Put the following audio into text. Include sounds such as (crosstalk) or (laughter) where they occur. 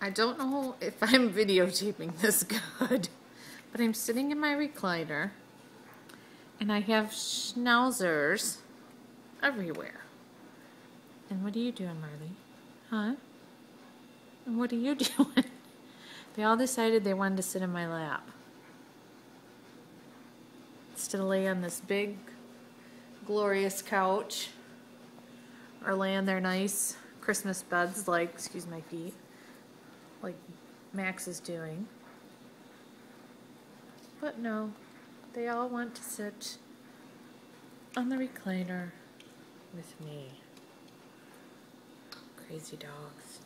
I don't know if (laughs) I'm videotaping this good, but I'm sitting in my recliner and I have schnauzers everywhere. And what are you doing, Marley? Huh? And what are you (laughs) doing? they all decided they wanted to sit in my lap. Instead of lay on this big, glorious couch or lay on their nice Christmas beds like, excuse my feet, like Max is doing. But no, they all want to sit on the recliner with me. Crazy dogs.